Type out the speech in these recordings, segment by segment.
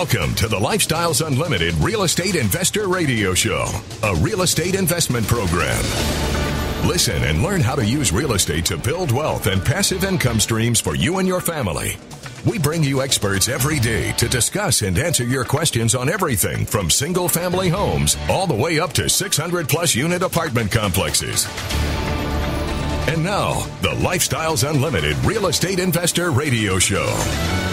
Welcome to the Lifestyles Unlimited Real Estate Investor Radio Show, a real estate investment program. Listen and learn how to use real estate to build wealth and passive income streams for you and your family. We bring you experts every day to discuss and answer your questions on everything from single family homes all the way up to 600 plus unit apartment complexes. And now, the Lifestyles Unlimited Real Estate Investor Radio Show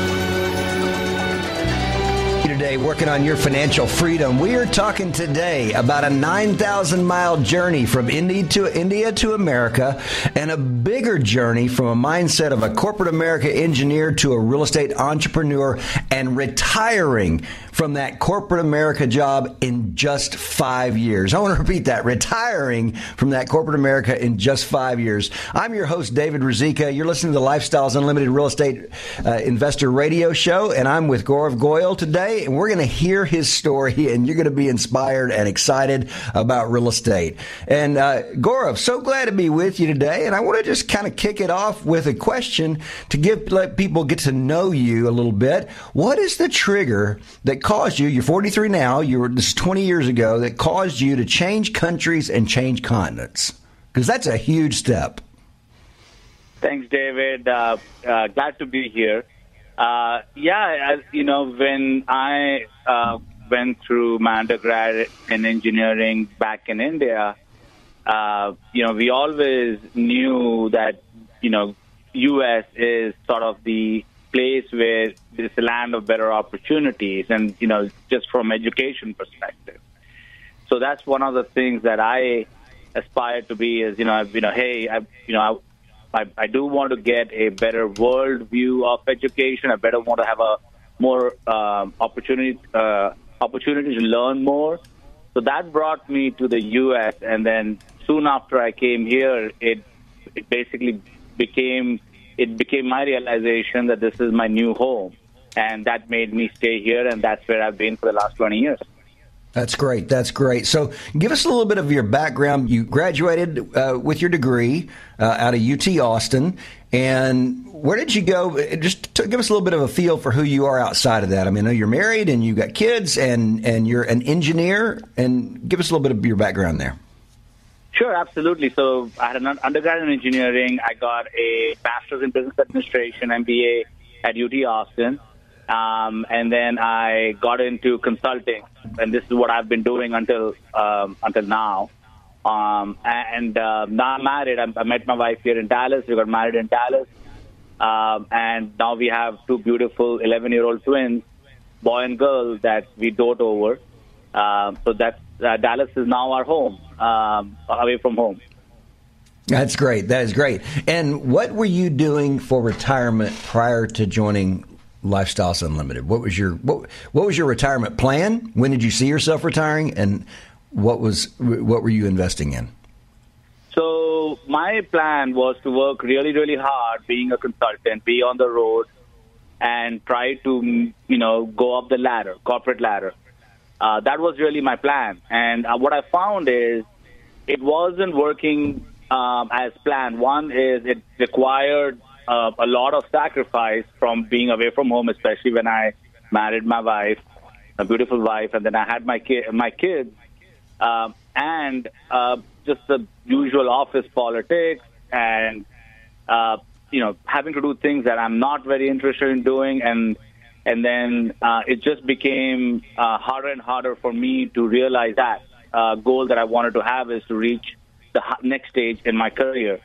today working on your financial freedom. We are talking today about a 9,000 mile journey from India to India to America and a bigger journey from a mindset of a corporate America engineer to a real estate entrepreneur and retiring from that corporate America job in just five years. I want to repeat that retiring from that corporate America in just five years. I'm your host, David Rizika. You're listening to the Lifestyles Unlimited Real Estate uh, Investor Radio Show, and I'm with Gaurav Goyal today, and we're going to hear his story, and you're going to be inspired and excited about real estate. And uh, Gaurav, so glad to be with you today, and I want to just kind of kick it off with a question to give let people get to know you a little bit. What is the trigger that caused you, you're 43 now, you were this 20 years ago, that caused you to change countries and change continents? Because that's a huge step. Thanks, David. Uh, uh, glad to be here. Uh, yeah, as, you know, when I uh, went through my undergrad in engineering back in India, uh, you know, we always knew that, you know, U.S. is sort of the place where it's a land of better opportunities and, you know, just from education perspective. So that's one of the things that I aspire to be is, you know, you know, hey, I, you know, I, I do want to get a better world view of education. I better want to have a more um, opportunity, uh, opportunity to learn more. So that brought me to the U.S. And then soon after I came here, it, it basically became it became my realization that this is my new home. And that made me stay here, and that's where I've been for the last 20 years. That's great. That's great. So, give us a little bit of your background. You graduated uh, with your degree uh, out of UT Austin, and where did you go? Just to give us a little bit of a feel for who you are outside of that. I mean, I know you're married and you've got kids, and and you're an engineer. And give us a little bit of your background there. Sure, absolutely. So I had an undergrad in engineering. I got a master's in business administration, MBA at UT Austin. Um, and then I got into consulting, and this is what I've been doing until um, until now. Um, and uh, now I'm married. I, I met my wife here in Dallas. We got married in Dallas, um, and now we have two beautiful 11 year old twins, boy and girl, that we dote over. Uh, so that uh, Dallas is now our home, um, away from home. That's great. That is great. And what were you doing for retirement prior to joining Lifestyles Unlimited? What was your what, what was your retirement plan? When did you see yourself retiring, and what was what were you investing in? So my plan was to work really, really hard, being a consultant, be on the road, and try to you know go up the ladder, corporate ladder. Uh, that was really my plan. And uh, what I found is it wasn't working um, as planned. One is it required uh, a lot of sacrifice from being away from home, especially when I married my wife, a beautiful wife, and then I had my kid, my kids, um, and uh, just the usual office politics and uh, you know having to do things that I'm not very interested in doing, and and then uh, it just became uh, harder and harder for me to realize that uh, goal that I wanted to have is to reach the next stage in my career.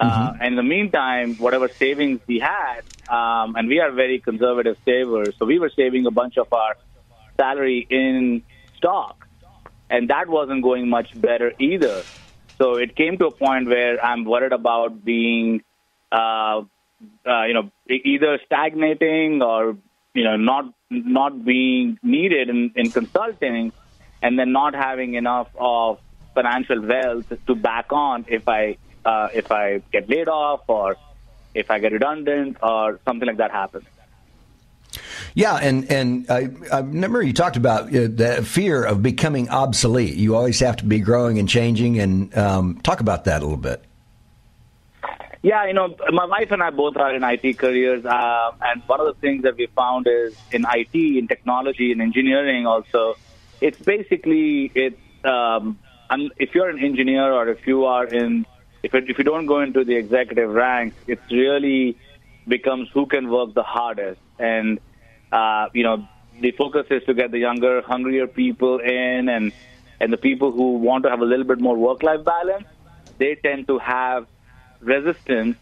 Uh, mm-hmm. and in the meantime, whatever savings we had, um, and we are very conservative savers, so we were saving a bunch of our salary in stock, and that wasn't going much better either. So it came to a point where I'm worried about being, uh, uh, you know, either stagnating or you know not not being needed in, in consulting and then not having enough of financial wealth to back on if I uh, if I get laid off or if I get redundant or something like that happens. Yeah, and and I, I remember you talked about uh, the fear of becoming obsolete. You always have to be growing and changing, and um, talk about that a little bit. Yeah, you know, my wife and I both are in IT careers, uh, and one of the things that we found is in IT, in technology, in engineering, also, it's basically it's um, if you're an engineer or if you are in if it, if you don't go into the executive ranks, it's really becomes who can work the hardest, and uh, you know, the focus is to get the younger, hungrier people in, and and the people who want to have a little bit more work-life balance, they tend to have resistance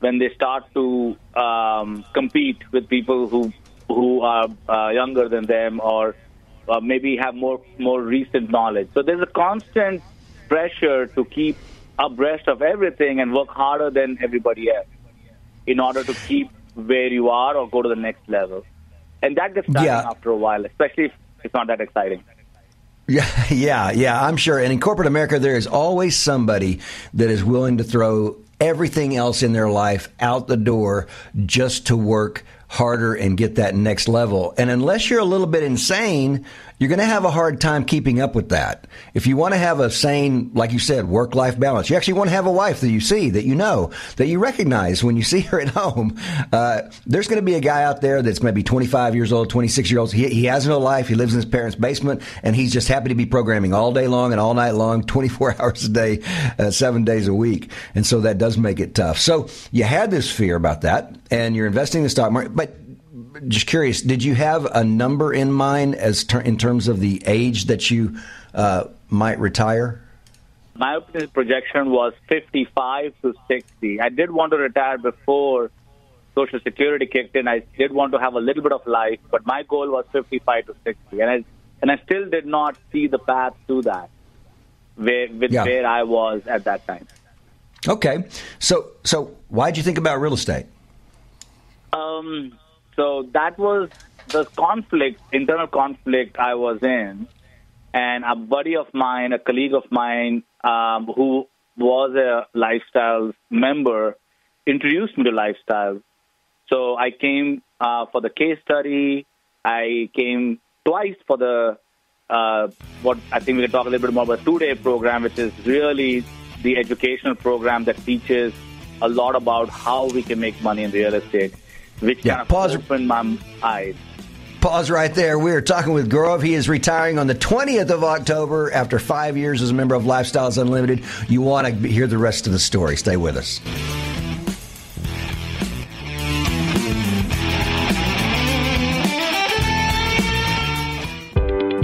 when they start to um, compete with people who who are uh, younger than them or uh, maybe have more more recent knowledge. So there's a constant pressure to keep abreast of everything and work harder than everybody else in order to keep where you are or go to the next level. And that gets tiring yeah. after a while, especially if it's not that exciting. Yeah, yeah, yeah, I'm sure. And in corporate America, there is always somebody that is willing to throw everything else in their life out the door just to work harder and get that next level. And unless you're a little bit insane, you're going to have a hard time keeping up with that. If you want to have a sane, like you said, work life balance, you actually want to have a wife that you see, that you know, that you recognize when you see her at home. Uh, there's going to be a guy out there that's maybe 25 years old, 26 years old. He, he has no life. He lives in his parents' basement and he's just happy to be programming all day long and all night long, 24 hours a day, uh, seven days a week. And so that does make it tough. So you had this fear about that and you're investing in the stock market, but just curious, did you have a number in mind as ter- in terms of the age that you uh, might retire? My projection was 55 to 60. I did want to retire before Social Security kicked in. I did want to have a little bit of life, but my goal was 55 to 60, and I and I still did not see the path to that, where with yeah. where I was at that time. Okay, so so why did you think about real estate? Um, so that was the conflict, internal conflict I was in. And a buddy of mine, a colleague of mine, um, who was a lifestyle member, introduced me to lifestyle. So I came uh, for the case study. I came twice for the uh, what I think we can talk a little bit more about two-day program, which is really the educational program that teaches a lot about how we can make money in real estate which yeah, kind of pause, opened my eyes. Pause right there. We are talking with Gaurav. He is retiring on the 20th of October after five years as a member of Lifestyles Unlimited. You want to hear the rest of the story. Stay with us.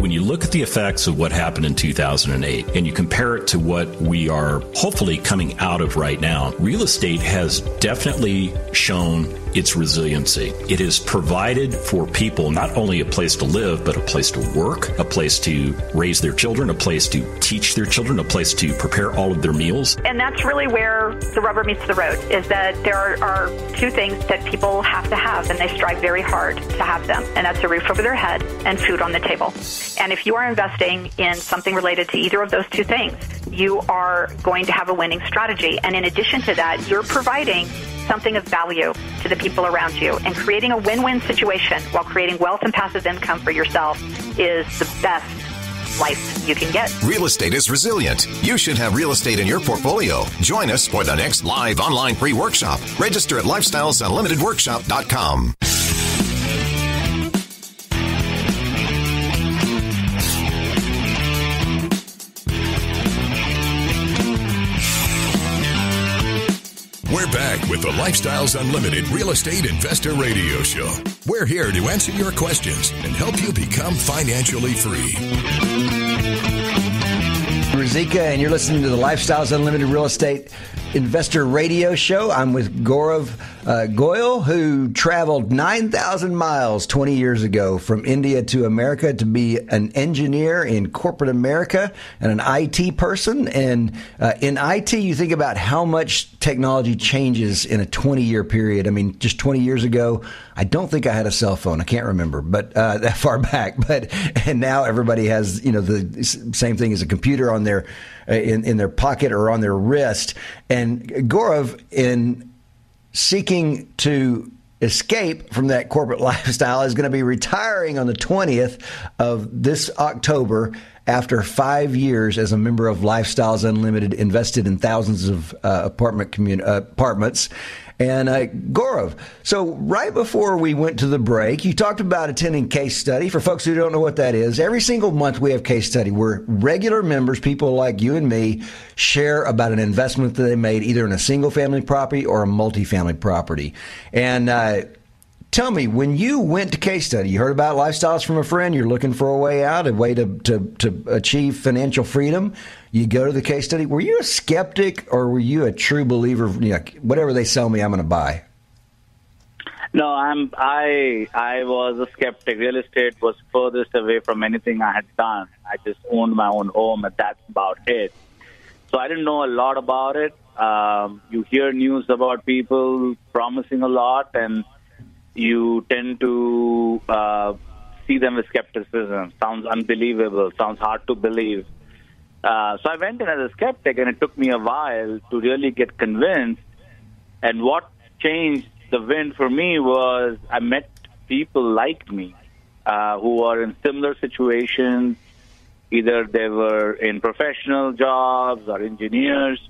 When you look at the effects of what happened in 2008 and you compare it to what we are hopefully coming out of right now, real estate has definitely shown its resiliency. It has provided for people not only a place to live, but a place to work, a place to raise their children, a place to teach their children, a place to prepare all of their meals. And that's really where the rubber meets the road is that there are, are two things that people have to have, and they strive very hard to have them, and that's a roof over their head and food on the table. And if you are investing in something related to either of those two things, you are going to have a winning strategy. And in addition to that, you're providing something of value to the people around you. And creating a win win situation while creating wealth and passive income for yourself is the best life you can get. Real estate is resilient. You should have real estate in your portfolio. Join us for the next live online free workshop. Register at lifestylesunlimitedworkshop.com. We're back with the Lifestyles Unlimited Real Estate Investor Radio Show. We're here to answer your questions and help you become financially free. Rizika, and you're listening to the Lifestyles Unlimited Real Estate Investor Radio Show. I'm with Gaurav uh, Goyal, who traveled 9,000 miles 20 years ago from India to America to be an engineer in corporate America and an IT person. And uh, in IT, you think about how much technology changes in a 20 year period. I mean, just 20 years ago, I don't think I had a cell phone. I can't remember, but uh, that far back. But and now everybody has you know the same thing as a computer on their in in their pocket or on their wrist. And Gaurav in seeking to escape from that corporate lifestyle is going to be retiring on the 20th of this October after five years as a member of Lifestyles Unlimited, invested in thousands of uh, apartment commun- uh, apartments. And uh, so right before we went to the break, you talked about attending case study. For folks who don't know what that is, every single month we have case study where regular members, people like you and me, share about an investment that they made either in a single family property or a multifamily property. And uh, Tell me, when you went to case study, you heard about lifestyles from a friend, you're looking for a way out, a way to, to, to achieve financial freedom. You go to the case study. Were you a skeptic or were you a true believer? You know, whatever they sell me, I'm going to buy. No, I'm. I I was a skeptic. Real estate was furthest away from anything I had done. I just owned my own home, and that's about it. So I didn't know a lot about it. Um, you hear news about people promising a lot, and you tend to uh, see them with skepticism. Sounds unbelievable. Sounds hard to believe. Uh, so I went in as a skeptic, and it took me a while to really get convinced. And what changed the wind for me was I met people like me uh, who are in similar situations. Either they were in professional jobs or engineers,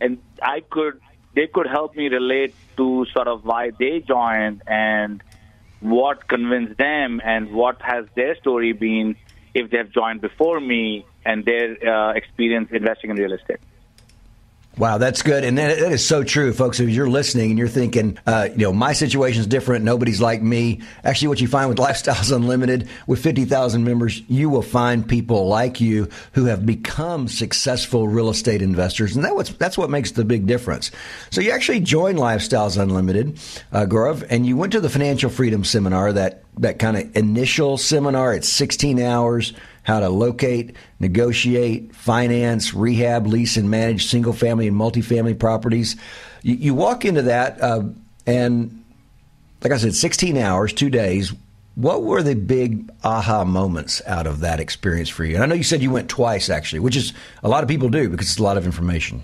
and I could they could help me relate to sort of why they joined and what convinced them and what has their story been if they have joined before me and their uh, experience investing in real estate. Wow, that's good, and that, that is so true, folks. If you're listening and you're thinking, uh, you know, my situation is different, nobody's like me. Actually, what you find with Lifestyles Unlimited, with 50,000 members, you will find people like you who have become successful real estate investors, and that that's what makes the big difference. So you actually joined Lifestyles Unlimited, uh, Gaurav, and you went to the Financial Freedom Seminar, that that kind of initial seminar. It's 16 hours how to locate, negotiate, finance, rehab, lease, and manage single family and multifamily properties. You, you walk into that, uh, and like I said, 16 hours, two days. What were the big aha moments out of that experience for you? And I know you said you went twice, actually, which is a lot of people do because it's a lot of information.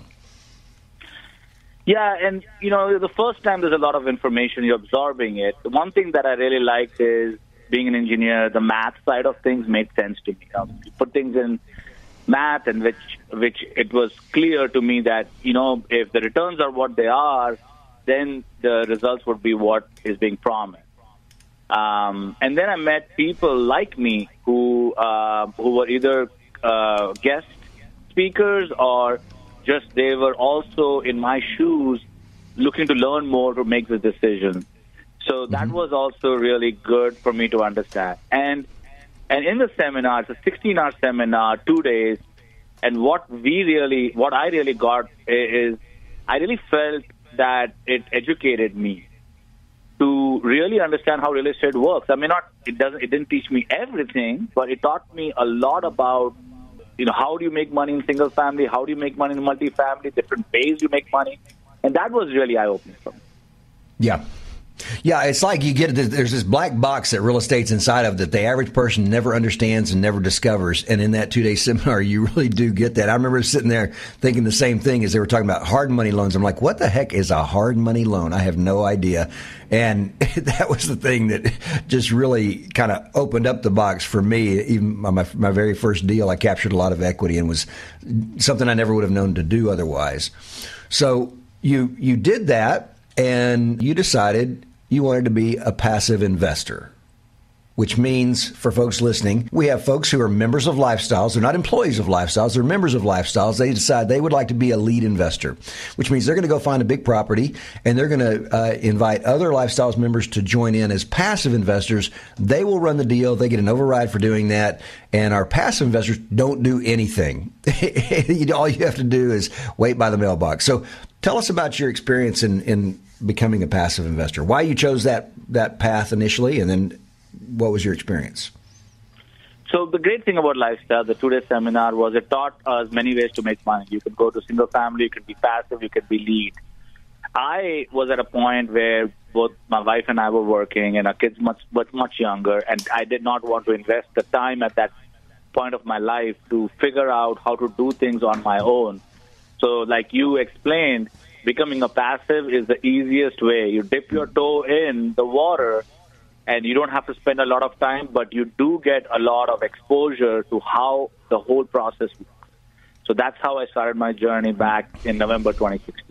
Yeah, and you know, the first time there's a lot of information, you're absorbing it. The one thing that I really liked is being an engineer, the math side of things made sense to me. Um, you put things in math, and which which it was clear to me that you know if the returns are what they are, then the results would be what is being promised. Um, and then I met people like me who uh, who were either uh, guest speakers or just they were also in my shoes, looking to learn more to make the decision. So that mm-hmm. was also really good for me to understand. And and in the seminar, it's a 16-hour seminar, two days. And what we really, what I really got is, I really felt that it educated me to really understand how real estate works. I mean, not it doesn't, it didn't teach me everything, but it taught me a lot about, you know, how do you make money in single family, how do you make money in multifamily, different ways you make money, and that was really eye opening for me. Yeah, yeah, it's like you get there's this black box that real estate's inside of that the average person never understands and never discovers. And in that two day seminar, you really do get that. I remember sitting there thinking the same thing as they were talking about hard money loans. I'm like, what the heck is a hard money loan? I have no idea. And that was the thing that just really kind of opened up the box for me. Even my, my very first deal, I captured a lot of equity and was something I never would have known to do otherwise. So you you did that and you decided you wanted to be a passive investor. Which means, for folks listening, we have folks who are members of lifestyles. They're not employees of lifestyles, they're members of lifestyles. They decide they would like to be a lead investor, which means they're going to go find a big property and they're going to uh, invite other lifestyles members to join in as passive investors. They will run the deal, they get an override for doing that, and our passive investors don't do anything. All you have to do is wait by the mailbox. So tell us about your experience in, in becoming a passive investor. Why you chose that that path initially, and then what was your experience? So the great thing about lifestyle, the two-day seminar, was it taught us many ways to make money. You could go to single family, you could be passive, you could be lead. I was at a point where both my wife and I were working, and our kids much much much younger, and I did not want to invest the time at that point of my life to figure out how to do things on my own. So, like you explained, becoming a passive is the easiest way. You dip your toe in the water and you don't have to spend a lot of time, but you do get a lot of exposure to how the whole process works. So that's how I started my journey back in November 2016.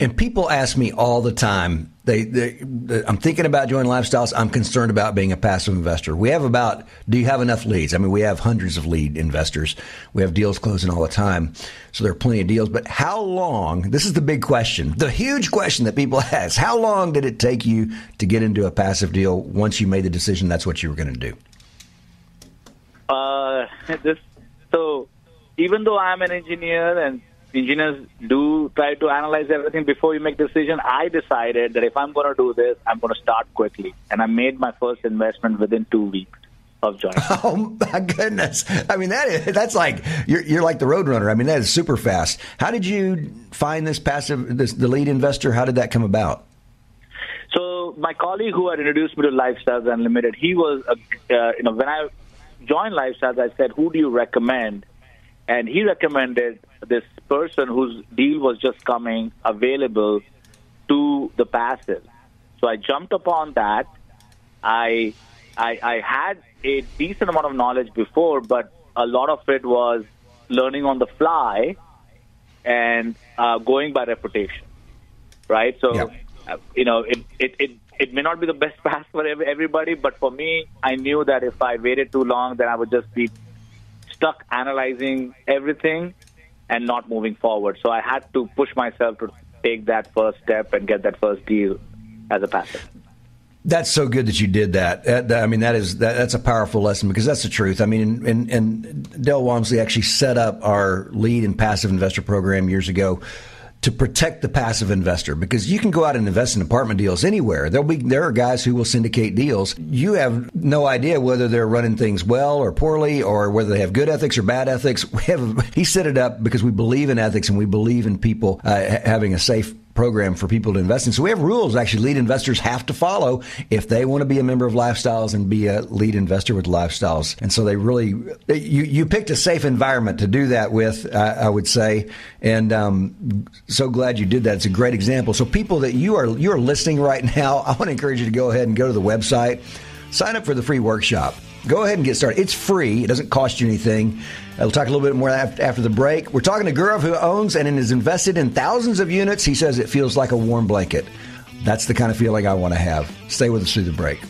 And people ask me all the time. They, they, they, I'm thinking about joining lifestyles. I'm concerned about being a passive investor. We have about. Do you have enough leads? I mean, we have hundreds of lead investors. We have deals closing all the time, so there are plenty of deals. But how long? This is the big question, the huge question that people ask. How long did it take you to get into a passive deal once you made the decision that's what you were going to do? Uh, this so even though I'm an engineer and engineers do try to analyze everything before you make decision. I decided that if I'm going to do this, I'm going to start quickly, and I made my first investment within two weeks of joining. Oh my goodness! I mean that is that's like you're you're like the road runner. I mean that is super fast. How did you find this passive this the lead investor? How did that come about? So my colleague who had introduced me to Lifestyles Unlimited, he was a, uh, you know when I joined Lifestyles, I said, "Who do you recommend?" And he recommended this person whose deal was just coming available to the passive. So I jumped upon that. I, I, I had a decent amount of knowledge before, but a lot of it was learning on the fly and uh, going by reputation, right? So, yeah. uh, you know, it, it, it, it may not be the best pass for everybody, but for me, I knew that if I waited too long, then I would just be stuck analyzing everything and not moving forward. So I had to push myself to take that first step and get that first deal as a passive. That's so good that you did that. Uh, I mean, that is that, that's a powerful lesson because that's the truth. I mean, and, and Del Walmsley actually set up our lead and passive investor program years ago to protect the passive investor because you can go out and invest in apartment deals anywhere. There'll be there are guys who will syndicate deals. You have no idea whether they're running things well or poorly or whether they have good ethics or bad ethics. We have he set it up because we believe in ethics and we believe in people uh, having a safe program for people to invest in. So we have rules actually lead investors have to follow if they want to be a member of Lifestyles and be a lead investor with Lifestyles. And so they really, you, you picked a safe environment to do that with, uh, I would say. And um, so glad you did that. It's a great example. So people that you are, you are listening right now, I want to encourage you to go ahead and go to the website, sign up for the free workshop. Go ahead and get started. It's free. It doesn't cost you anything. Uh, we'll talk a little bit more after the break. We're talking to Gaurav, who owns and is invested in thousands of units. He says it feels like a warm blanket. That's the kind of feeling I want to have. Stay with us through the break.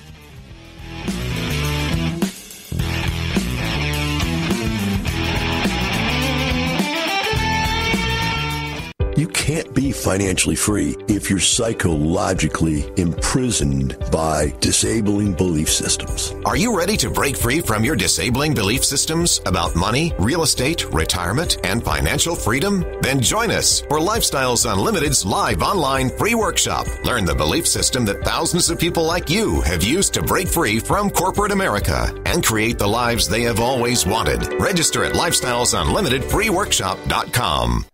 Can't be financially free if you're psychologically imprisoned by disabling belief systems. Are you ready to break free from your disabling belief systems about money, real estate, retirement, and financial freedom? Then join us for Lifestyles Unlimited's live online free workshop. Learn the belief system that thousands of people like you have used to break free from corporate America and create the lives they have always wanted. Register at lifestyles unlimited lifestylesunlimitedfreeworkshop.com.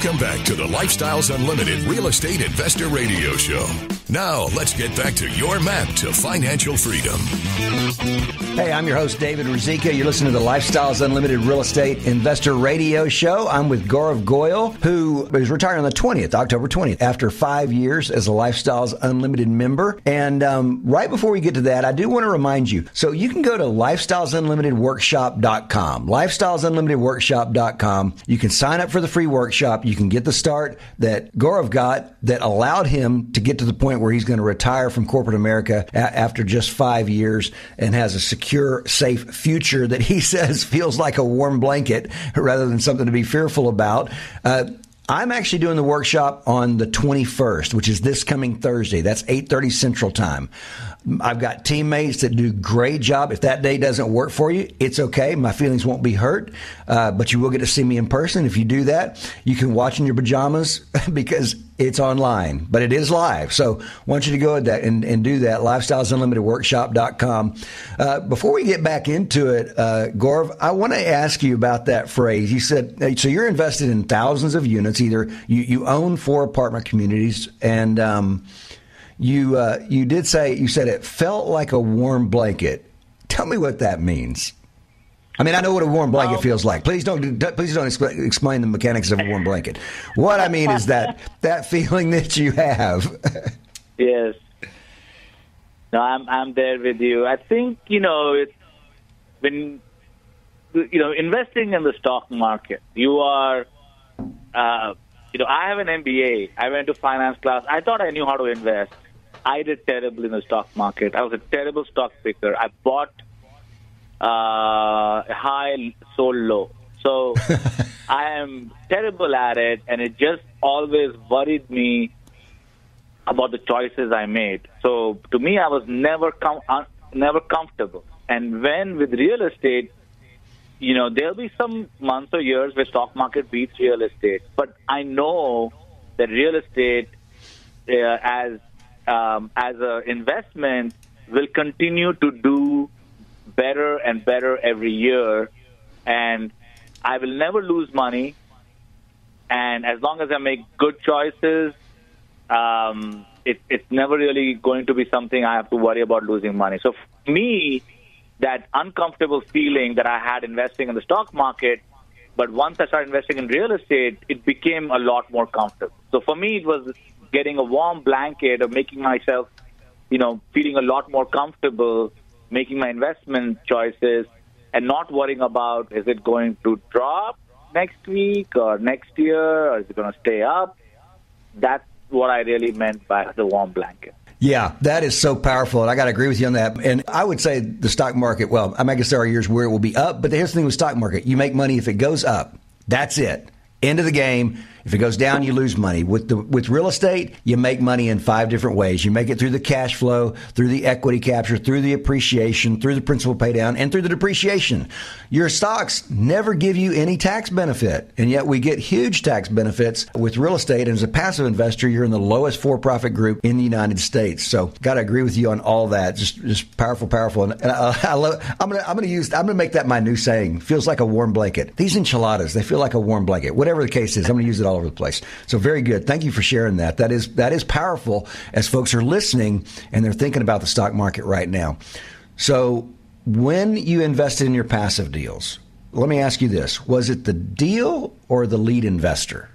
Welcome back to the Lifestyles Unlimited Real Estate Investor Radio Show. Now, let's get back to your map to financial freedom. Hey, I'm your host, David Rizika. You're listening to the Lifestyles Unlimited Real Estate Investor Radio Show. I'm with Gaurav Goyal, who is retiring on the 20th, October 20th, after five years as a Lifestyles Unlimited member. And um, right before we get to that, I do want to remind you so you can go to lifestylesunlimitedworkshop.com. Lifestylesunlimitedworkshop.com. You can sign up for the free workshop you can get the start that Gaurav got that allowed him to get to the point where he's going to retire from corporate America a- after just five years and has a secure, safe future that he says feels like a warm blanket rather than something to be fearful about. Uh, I'm actually doing the workshop on the 21st, which is this coming Thursday. That's 8:30 Central Time. I've got teammates that do great job. If that day doesn't work for you, it's okay. My feelings won't be hurt, uh, but you will get to see me in person. If you do that, you can watch in your pajamas because it's online, but it is live. So I want you to go that and, and do that. LifestylesunlimitedWorkshop.com. Uh, before we get back into it, uh, Gaurav, I want to ask you about that phrase. You said, so you're invested in thousands of units. Either you, you own four apartment communities and, um, You uh, you did say you said it felt like a warm blanket. Tell me what that means. I mean, I know what a warm blanket um, feels like. Please don't please don't explain the mechanics of a warm blanket. What I mean is that that feeling that you have. yes. No, I'm I'm there with you. I think you know it's when you know investing in the stock market. You are, uh, you know, I have an MBA. I went to finance class. I thought I knew how to invest. I did terrible in the stock market. I was a terrible stock picker. I bought uh, high, sold low. So I am terrible at it, and it just always worried me about the choices I made. So to me, I was never com- uh, never comfortable. And when with real estate, you know, there'll be some months or years where stock market beats real estate, but I know that real estate uh, as um, as an investment will continue to do better and better every year, and I will never lose money. And as long as I make good choices, um, it, it's never really going to be something I have to worry about losing money. So for me, that uncomfortable feeling that I had investing in the stock market, but once I started investing in real estate, it became a lot more comfortable. So for me, it was getting a warm blanket of making myself, you know, feeling a lot more comfortable making my investment choices and not worrying about is it going to drop next week or next year or is it going to stay up. That's what I really meant by the warm blanket. Yeah, that is so powerful, and I got to agree with you on that. And I would say the stock market. Well, I'm I guess there are years where it will be up, but the thing with stock market: you make money if it goes up. That's it. End of the game. If it goes down, you lose money. With the with real estate, you make money in five different ways. You make it through the cash flow, through the equity capture, through the appreciation, through the principal pay down, and through the depreciation. Your stocks never give you any tax benefit, and yet we get huge tax benefits with real estate. And as a passive investor, you're in the lowest for-profit group in the United States. So, got to agree with you on all that. Just just powerful, powerful. And, uh, and I, I love. I'm gonna I'm gonna use I'm gonna make that my new saying. Feels like a warm blanket. These enchiladas, they feel like a warm blanket. Whatever the case is, I'm gonna use it all over the place. So very good. Thank you for sharing that. That is that is powerful as folks are listening and they're thinking about the stock market right now. So when you invested in your passive deals, let me ask you this: Was it the deal or the lead investor?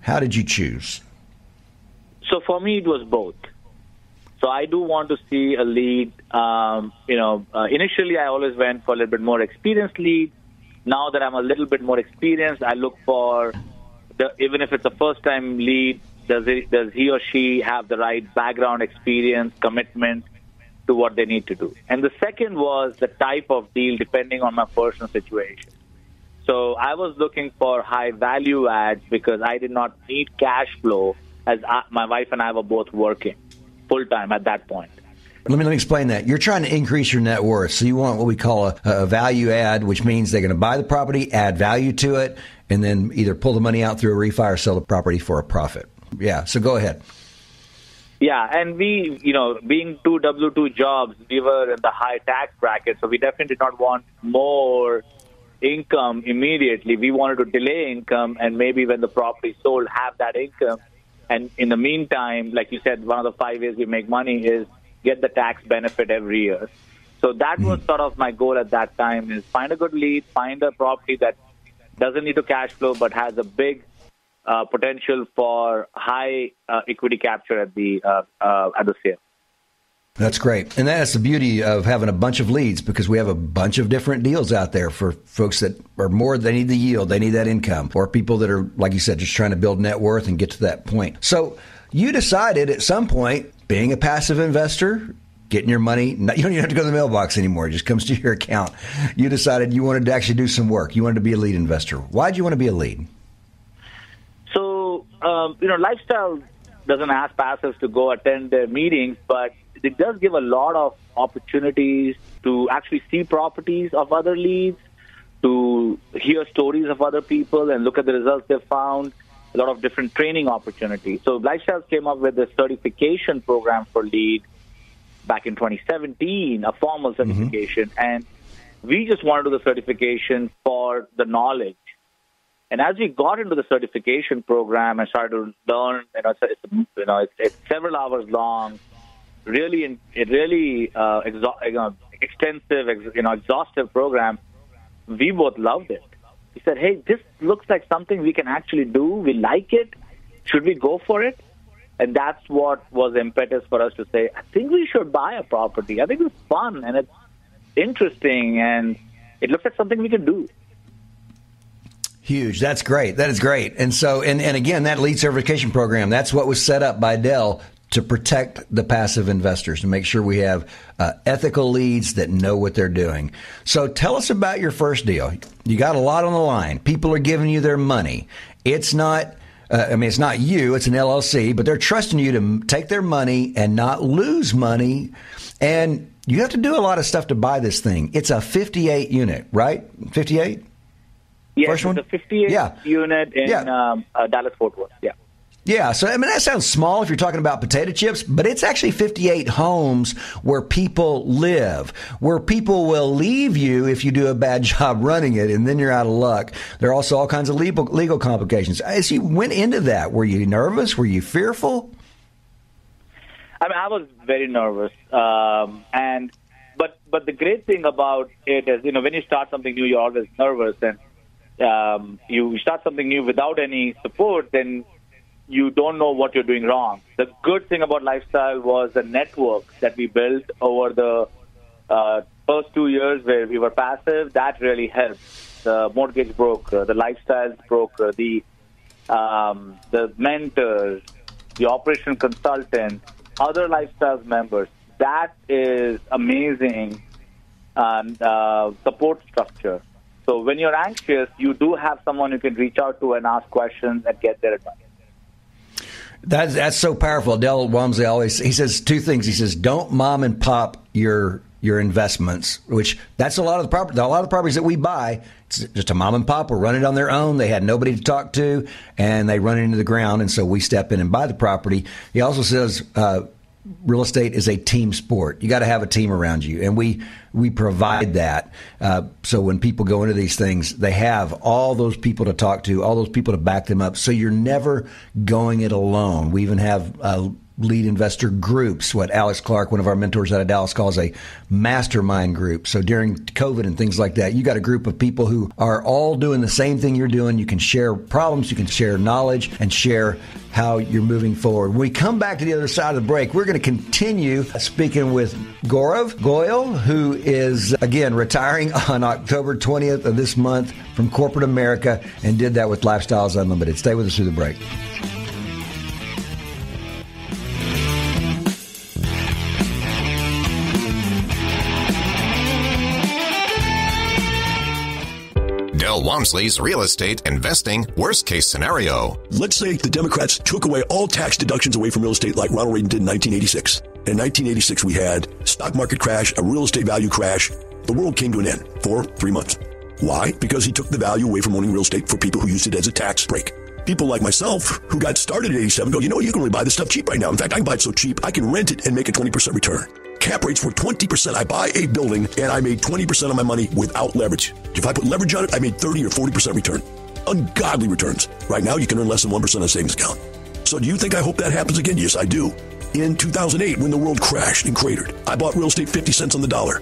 How did you choose? So for me, it was both. So I do want to see a lead. Um, you know, uh, initially I always went for a little bit more experienced lead. Now that I'm a little bit more experienced, I look for even if it's a first time lead, does it, does he or she have the right background, experience, commitment to what they need to do? And the second was the type of deal, depending on my personal situation. So I was looking for high value ads because I did not need cash flow as I, my wife and I were both working full time at that point. Let me let me explain that. You're trying to increase your net worth, so you want what we call a, a value add, which means they're going to buy the property, add value to it, and then either pull the money out through a refi or sell the property for a profit. Yeah. So go ahead. Yeah, and we, you know, being two W two jobs, we were in the high tax bracket, so we definitely did not want more income immediately. We wanted to delay income, and maybe when the property sold, have that income. And in the meantime, like you said, one of the five ways we make money is get the tax benefit every year. So that was mm-hmm. sort of my goal at that time is find a good lead, find a property that doesn't need to cash flow but has a big uh, potential for high uh, equity capture at the uh, uh at the sale. That's great. And that's the beauty of having a bunch of leads because we have a bunch of different deals out there for folks that are more, they need the yield, they need that income, or people that are, like you said, just trying to build net worth and get to that point. So you decided at some point being a passive investor, getting your money, you don't even have to go to the mailbox anymore. It just comes to your account. You decided you wanted to actually do some work. You wanted to be a lead investor. Why did you want to be a lead? So, um, you know, lifestyle doesn't ask passives to go attend their meetings, but it does give a lot of opportunities to actually see properties of other leads, to hear stories of other people and look at the results they've found a lot of different training opportunities. So Lifestyles came up with a certification program for lead back in 2017, a formal mm-hmm. certification, mm-hmm. and we just wanted to do the certification for the knowledge. And as we got into the certification program and started to learn, you know, it's, it's you know, it's, it's several hours long, really, it really uh, exo- you know, extensive, ex- you know, exhaustive program. We both loved it. We said, "Hey, this looks like something we can actually do. We like it. Should we go for it?" And that's what was impetus for us to say, "I think we should buy a property. I think it's fun and it's interesting, and it looks like something we can do." Huge. That's great. That is great. And so, and, and again, that lead certification program, that's what was set up by Del to protect the passive investors, to make sure we have uh, ethical leads that know what they're doing. So tell us about your first deal. You got a lot on the line. People are giving you their money. It's not, uh, I mean, it's not you, it's an LLC, but they're trusting you to take their money and not lose money. And you have to do a lot of stuff to buy this thing. It's a 58 unit, right? 58? Yes, First one? a 58 Yeah. unit in Yeah. um, uh, Dallas Fort Worth. Yeah. Yeah, so I mean that sounds small if you're talking about potato chips, but it's actually 58 homes where people live, where people will leave you if you do a bad job running it, and then you're out of luck. There are also all kinds of legal, legal complications. As you went into that, were you nervous? Were you fearful? I mean, I was very nervous, um, and but but the great thing about it is, you know, when you start something new, you're always nervous, and um, you start something new without any support, then you don't know what you're doing wrong. The good thing about lifestyle was the network that we built over the uh, first two years where we were passive. That really helped. The mortgage broker, the lifestyle broker, the um, the mentors, the operation consultant, other lifestyles members. That is amazing and uh, support structure. So when you're anxious, you do have someone you can reach out to and ask questions and get their advice. That's that's so powerful. Del Walmsley always he says two things. He says, "Don't mom and pop your your investments," which that's a lot of the property. A lot of the properties that we buy, it's just a mom and pop will run it on their own. They had nobody to talk to, and they run it into the ground. And so we step in and buy the property. He also says. Uh, real estate is a team sport. You got to have a team around you, and we we provide that. Uh, so when people go into these things, they have all those people to talk to, all those people to back them up. So you're never going it alone. We even have. Uh, lead investor groups, what Alex Clark, one of our mentors out of Dallas, calls a mastermind group. So during COVID and things like that, you got a group of people who are all doing the same thing you're doing. You can share problems, you can share knowledge, and share how you're moving forward. When we come back to the other side of the break, we're going to continue speaking with Gaurav Goyal, who is, again, retiring on October 20th of this month from corporate America and did that with Lifestyles Unlimited. Stay with us through the break. Walmsley's real estate investing worst case scenario. Let's say the Democrats took away all tax deductions away from real estate like Ronald Reagan did in 1986. In 1986, we had stock market crash, a real estate value crash. The world came to an end for three months. Why? Because he took the value away from owning real estate for people who used it as a tax break. People like myself who got started at 87 go, you know, you can really buy this stuff cheap right now. In fact, I can buy it so cheap, I can rent it and make a 20% return. Cap rates were 20%. I buy a building and I made 20% of my money without leverage. If I put leverage on it, I made 30 or 40% return. Ungodly returns. Right now, you can earn less than 1% on a savings account. So do you think I hope that happens again? Yes, I do. In 2008, when the world crashed and cratered, I bought real estate 50 cents on the dollar.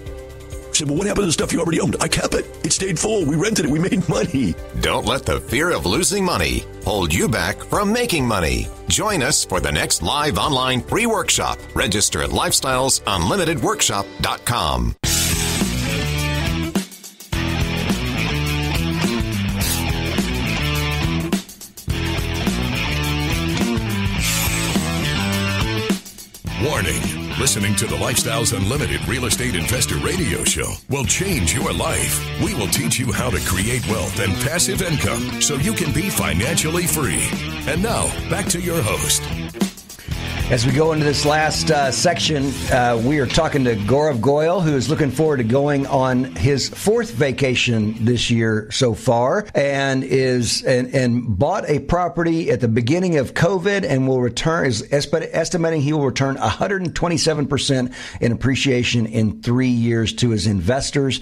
I said, well, what happened to the stuff you already owned? I kept it. It stayed full. We rented it. We made money. Don't let the fear of losing money hold you back from making money. Join us for the next live online free workshop. Register at lifestylesunlimitedworkshop.com. Warning listening to the Lifestyles Unlimited Real Estate Investor Radio Show will change your life. We will teach you how to create wealth and passive income so you can be financially free. And now, back to your host. As we go into this last uh, section, uh, we are talking to Gaurav Goyal, who is looking forward to going on his fourth vacation this year so far, and is and, and bought a property at the beginning of COVID, and will return is estimating he will return 127 percent in appreciation in three years to his investors.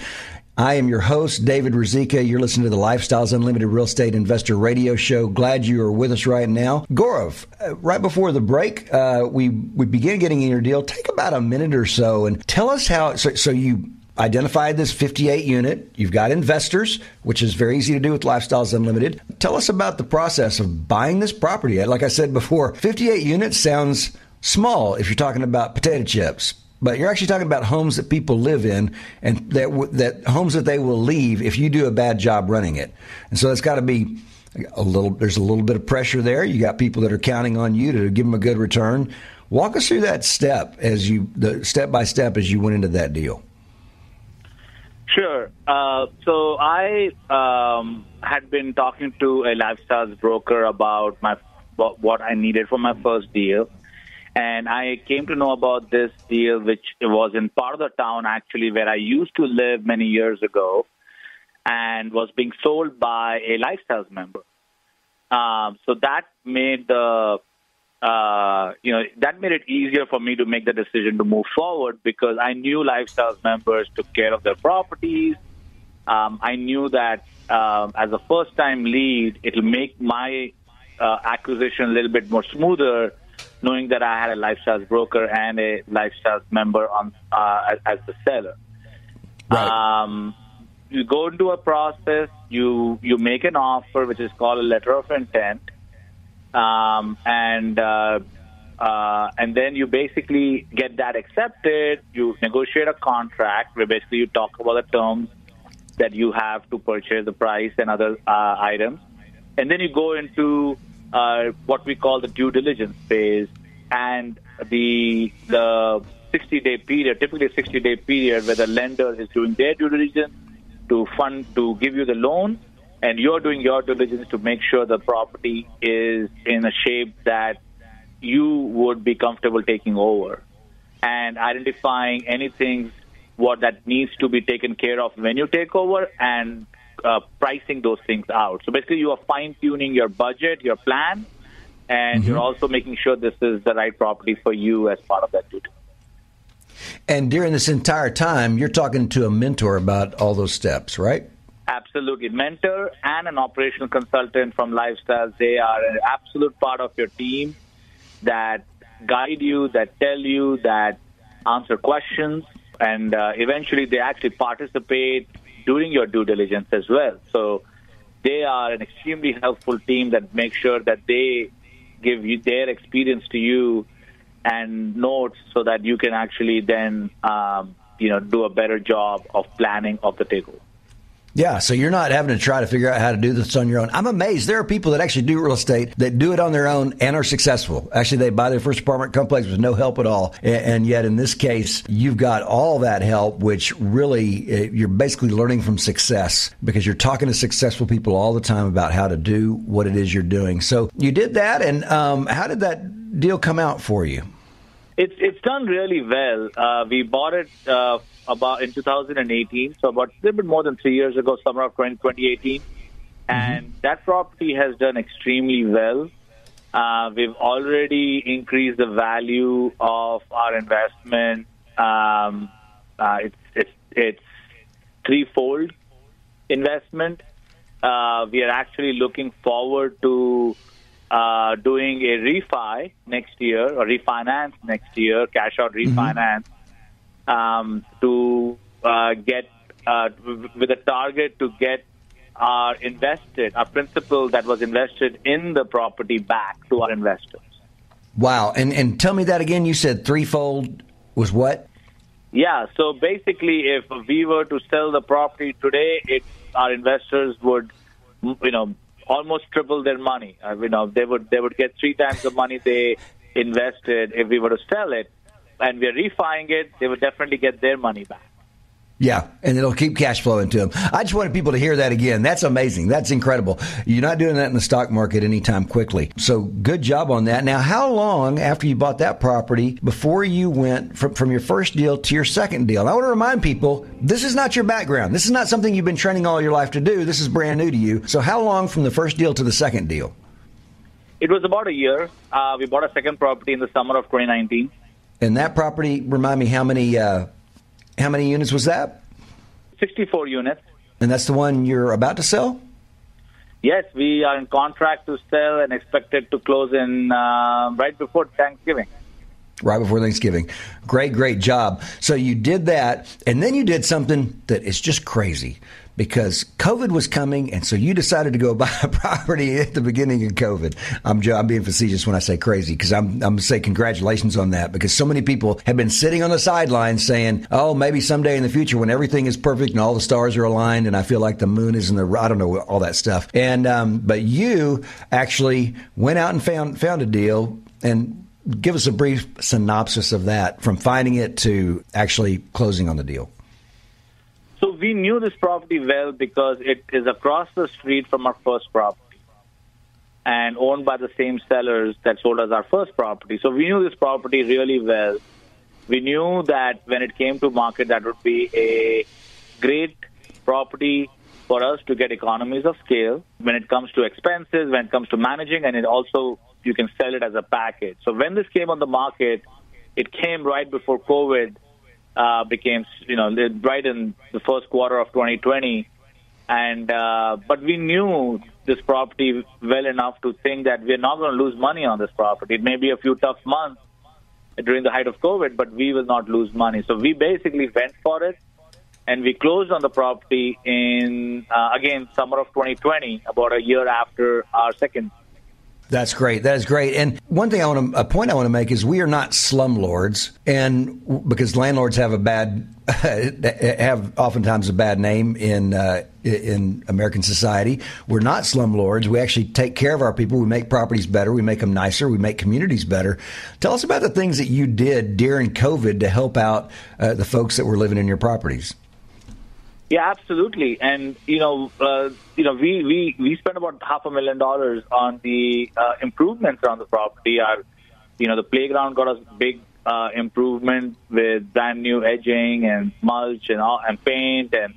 I am your host, David Rizika. You're listening to the Lifestyles Unlimited Real Estate Investor Radio Show. Glad you are with us right now. Gaurav, uh, right before the break, uh, we, we began getting in your deal. Take about a minute or so and tell us how. So, so you identified this 58 unit. You've got investors, which is very easy to do with Lifestyles Unlimited. Tell us about the process of buying this property. Like I said before, 58 units sounds small if you're talking about potato chips. But you're actually talking about homes that people live in, and that that homes that they will leave if you do a bad job running it. And so it's got to be a little. There's a little bit of pressure there. You got people that are counting on you to give them a good return. Walk us through that step as you the step by step as you went into that deal. Sure. Uh, so I um, had been talking to a lifestyles broker about my what I needed for my first deal, and I came to know about this deal, which was in part of the town actually where I used to live many years ago, and was being sold by a lifestyles member. Um, so that made the uh, you know, that made it easier for me to make the decision to move forward because I knew Lifestyles members took care of their properties. Um, I knew that um, as a first time lead, it'll make my uh, acquisition a little bit more smoother, knowing that I had a Lifestyles broker and a Lifestyles member on uh, as, as, the seller. Right. Um, you go into a process, you you make an offer, which is called a letter of intent um, and uh, uh, and then you basically get that accepted. You negotiate a contract where basically you talk about the terms that you have to purchase the price and other uh, items, and then you go into uh, what we call the due diligence phase and the the 60 day period, typically a 60 day period where the lender is doing their due diligence to fund to give you the loan and you're doing your diligence to make sure the property is in a shape that you would be comfortable taking over and identifying anything what that needs to be taken care of when you take over and uh, pricing those things out. So basically, you are fine tuning your budget, your plan, and mm-hmm. you're also making sure this is the right property for you as part of that duty. And during this entire time, you're talking to a mentor about all those steps, right? Absolutely. Mentor and an operational consultant from Lifestyles, they are an absolute part of your team that guide you, that tell you, that answer questions, and uh, eventually they actually participate during your due diligence as well. So they are an extremely helpful team that make sure that they give you their experience to you and notes so that you can actually then um, you know do a better job of planning of the takeover. Yeah, so you're not having to try to figure out how to do this on your own. I'm amazed. There are people that actually do real estate that do it on their own and are successful. Actually, they buy their first apartment complex with no help at all. And yet, in this case, you've got all that help, which really eh, you're basically learning from success because you're talking to successful people all the time about how to do what it is you're doing. So you did that. And um, how did that deal come out for you? It's, it's done really well. Uh, we bought it uh, about in 2018, so about a little bit more than three years ago, summer of 2018. Mm-hmm. And that property has done extremely well. Uh, we've already increased the value of our investment. Um, uh, it's, it's, it's threefold investment. Uh, we are actually looking forward to uh, doing a refi next year or refinance next year, cash out mm-hmm. refinance. Mm-hmm um, to uh, get uh, with a target to get our invested, our principal that was invested in the property back to our investors. Wow. And, and tell me that again. You said threefold was what? Yeah. So basically, if we were to sell the property today, it, our investors would, you know, almost triple their money. Uh, you know, they would they would get three times the money they invested if we were to sell it and we're refining it, they will definitely get their money back. Yeah, and it'll keep cash flowing to them. I just wanted people to hear that again. That's amazing. That's incredible. You're not doing that in the stock market anytime quickly. So good job on that. Now, how long after you bought that property before you went from, from your first deal to your second deal? And I want to remind people this is not your background. This is not something you've been training all your life to do. This is brand new to you. So, how long from the first deal to the second deal? It was about a year. Uh, we bought a second property in the summer of 2019. And that property, remind me how many uh, how many units was that? 64 units. And that's the one you're about to sell? Yes, we are in contract to sell and expected to close in uh, right before Thanksgiving. Right before Thanksgiving. Great, great job. So you did that, and then you did something that is just crazy because COVID was coming, and so you decided to go buy a property at the beginning of COVID. I'm, I'm being facetious when I say crazy because I'm, I'm say congratulations on that because so many people have been sitting on the sidelines saying, "Oh, maybe someday in the future when everything is perfect and all the stars are aligned and I feel like the moon is in the I don't know all that stuff." And um, but you actually went out and found found a deal and give us a brief synopsis of that from finding it to actually closing on the deal. So we knew this property well because it is across the street from our first property and owned by the same sellers that sold us our first property. So we knew this property really well. We knew that when it came to market, that would be a great property for us to get economies of scale when it comes to expenses, when it comes to managing, and it also you can sell it as a package. So when this came on the market, it came right before COVID uh, became, you know, right in the first quarter of 2020. And uh, but we knew this property well enough to think that we're not going to lose money on this property. It may be a few tough months during the height of COVID, but we will not lose money. So we basically went for it, and we closed on the property in uh, again summer of 2020, about a year after our second that's great. That is great. And one thing I want to, a point I want to make is we are not slumlords, and because landlords have a bad, have oftentimes a bad name in uh, in American society. We're not slumlords. We actually take care of our people. We make properties better. We make them nicer. We make communities better. Tell us about the things that you did during COVID to help out uh, the folks that were living in your properties. Yeah, absolutely. And you know, uh, you know, we we we spent about half a million dollars on the uh, improvements around the property. Our, you know, the playground got a big uh, improvement with brand new edging and mulch and all, and paint and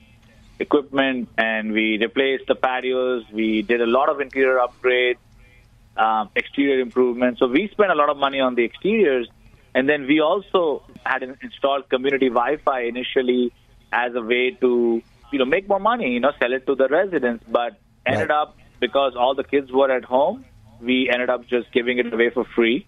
equipment. And we replaced the patios. We did a lot of interior upgrades, um, exterior improvements. So we spent a lot of money on the exteriors. And then we also had installed community Wi-Fi initially as a way to you know make more money, you know, sell it to the residents. But ended right. up because all the kids were at home, we ended up just giving it away for free.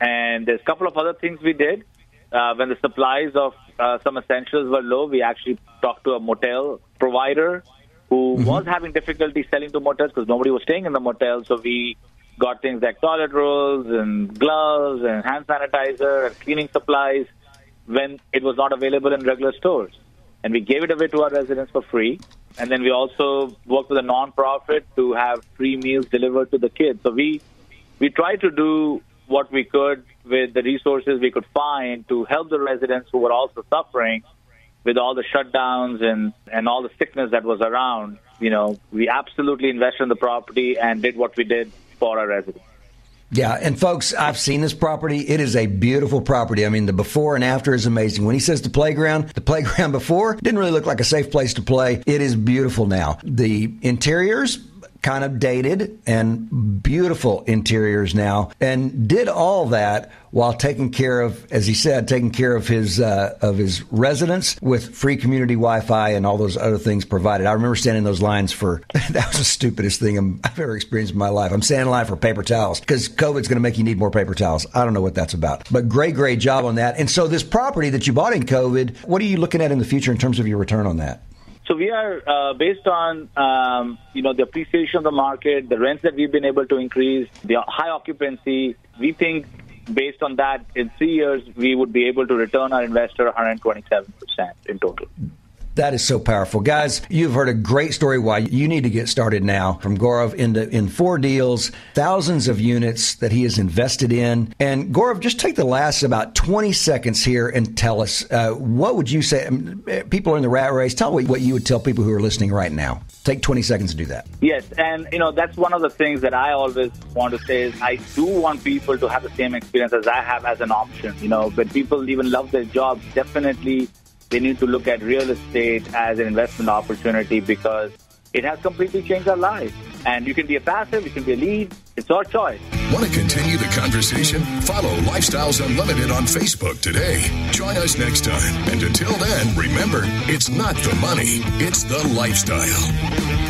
And there's a couple of other things we did. Uh, when the supplies of uh, some essentials were low, we actually talked to a motel provider who mm-hmm. was having difficulty selling to motels because nobody was staying in the motel. So we got things like toilet rolls and gloves and hand sanitizer and cleaning supplies when it was not available in regular stores and we gave it away to our residents for free. And then we also worked with a non-profit to have free meals delivered to the kids. So we we tried to do what we could with the resources we could find to help the residents who were also suffering with all the shutdowns and and all the sickness that was around. You know, we absolutely invested in the property and did what we did for our residents. Yeah, and folks, I've seen this property. It is a beautiful property. I mean, the before and after is amazing. When he says the playground, the playground before didn't really look like a safe place to play. It is beautiful now. The interiors, kind of dated and beautiful interiors now, and did all that while taking care of, as he said, taking care of his uh, of his residents with free community Wi-Fi and all those other things provided. I remember standing in those lines for that was the stupidest thing I've ever experienced in my life. I'm standing in line for paper towels because COVID's going to make you need more paper towels. I don't know what that's about, but great, great job on that. And so this property that you bought in COVID, what are you looking at in the future in terms of your return on that? So we are uh, based on um, you know the appreciation of the market, the rents that we've been able to increase, the high occupancy. We think based on that, in three years we would be able to return our investor 127 percent in total. That is so powerful. Guys, you've heard a great story why you need to get started now from into in four deals, thousands of units that he has invested in. And Gaurav, just take the last about 20 seconds here and tell us uh, what would you say? Um, people are in the rat race. Tell me what you would tell people who are listening right now. Take 20 seconds to do that. Yes, and you know that's one of the things that I always want to say is I do want people to have the same experience as I have as an option. You know, when people even love their jobs, definitely they need to look at real estate as an investment opportunity because it has completely changed our lives. And you can be a passive, you can be a lead, It's our choice. Want to continue the conversation? Follow Lifestyles Unlimited on Facebook today. Join us next time. And until then, remember, it's not the money, it's the lifestyle.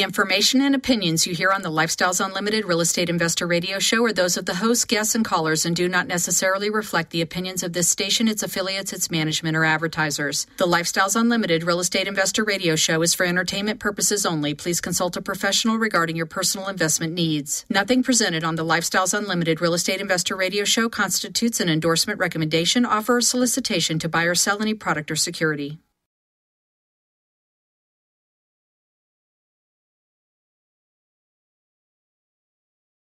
The information and opinions you hear on the Lifestyles Unlimited Real Estate Investor Radio Show are those of the hosts, guests, and callers and do not necessarily reflect the opinions of this station, its affiliates, its management, or advertisers. The Lifestyles Unlimited Real Estate Investor Radio Show is for entertainment purposes only. Please consult a professional regarding your personal investment needs. Nothing presented on the Lifestyles Unlimited Real Estate Investor Radio Show constitutes an endorsement, recommendation, offer, or solicitation to buy or sell any product or security.